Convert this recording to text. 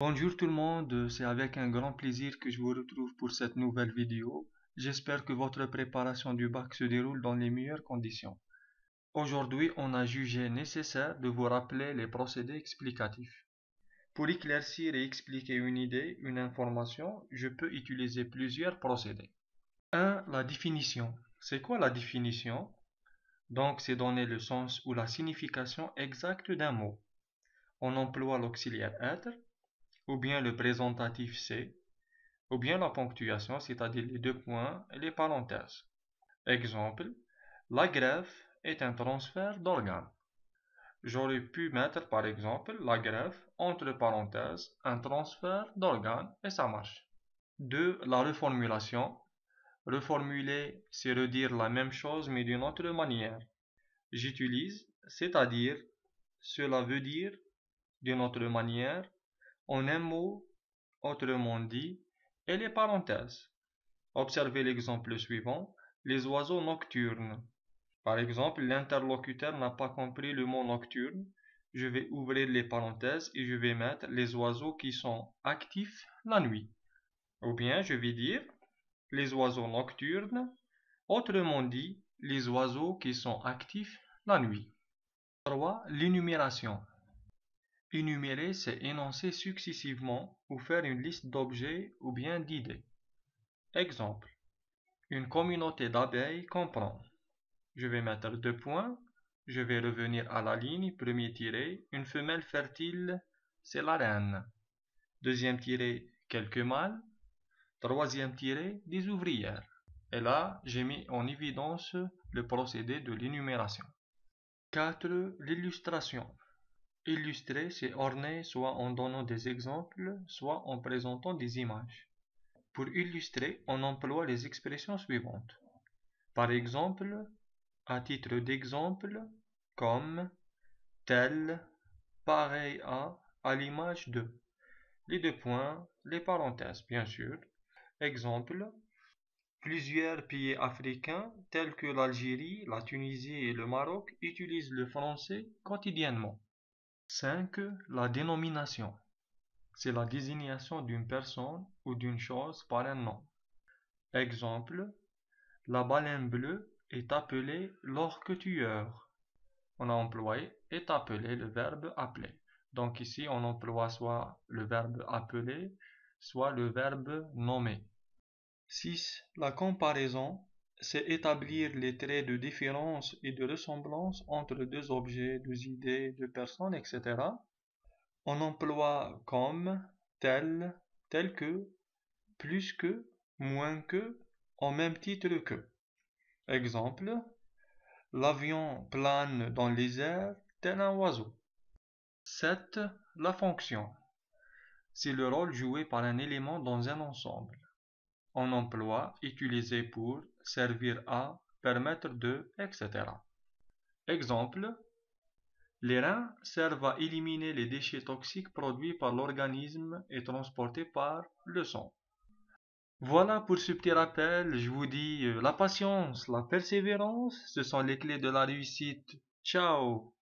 Bonjour tout le monde, c'est avec un grand plaisir que je vous retrouve pour cette nouvelle vidéo. J'espère que votre préparation du bac se déroule dans les meilleures conditions. Aujourd'hui, on a jugé nécessaire de vous rappeler les procédés explicatifs. Pour éclaircir et expliquer une idée, une information, je peux utiliser plusieurs procédés. 1. La définition. C'est quoi la définition? Donc, c'est donner le sens ou la signification exacte d'un mot. On emploie l'auxiliaire être ou bien le présentatif C, ou bien la ponctuation, c'est-à-dire les deux points et les parenthèses. Exemple, la greffe est un transfert d'organes. J'aurais pu mettre par exemple la greffe entre parenthèses un transfert d'organes et ça marche. 2. La reformulation. Reformuler, c'est redire la même chose mais d'une autre manière. J'utilise, c'est-à-dire, cela veut dire, d'une autre manière, en un mot, autrement dit, et les parenthèses. Observez l'exemple suivant, les oiseaux nocturnes. Par exemple, l'interlocuteur n'a pas compris le mot nocturne. Je vais ouvrir les parenthèses et je vais mettre les oiseaux qui sont actifs la nuit. Ou bien je vais dire les oiseaux nocturnes, autrement dit, les oiseaux qui sont actifs la nuit. 3. L'énumération. Énumérer, c'est énoncer successivement ou faire une liste d'objets ou bien d'idées. Exemple. Une communauté d'abeilles comprend. Je vais mettre deux points. Je vais revenir à la ligne, premier tiré, une femelle fertile, c'est la reine. Deuxième tiré, quelques mâles. Troisième tiré, des ouvrières. Et là, j'ai mis en évidence le procédé de l'énumération. 4. L'illustration. Illustrer, c'est orner soit en donnant des exemples, soit en présentant des images. Pour illustrer, on emploie les expressions suivantes. Par exemple, à titre d'exemple, comme, tel, pareil à, à l'image de. Les deux points, les parenthèses, bien sûr. Exemple, plusieurs pays africains tels que l'Algérie, la Tunisie et le Maroc utilisent le français quotidiennement. 5. La dénomination. C'est la désignation d'une personne ou d'une chose par un nom. Exemple, la baleine bleue est appelée l'orque-tueur. On a employé est appelé le verbe appeler. Donc ici, on emploie soit le verbe appeler, soit le verbe nommer. 6. La comparaison c'est établir les traits de différence et de ressemblance entre deux objets, deux idées, deux personnes, etc. On emploie comme, tel, tel que, plus que, moins que, en même titre que. Exemple, l'avion plane dans les airs tel un oiseau. 7. La fonction. C'est le rôle joué par un élément dans un ensemble. On emploie utilisé pour servir à, permettre de, etc. Exemple, les reins servent à éliminer les déchets toxiques produits par l'organisme et transportés par le sang. Voilà pour ce petit rappel, je vous dis euh, la patience, la persévérance, ce sont les clés de la réussite. Ciao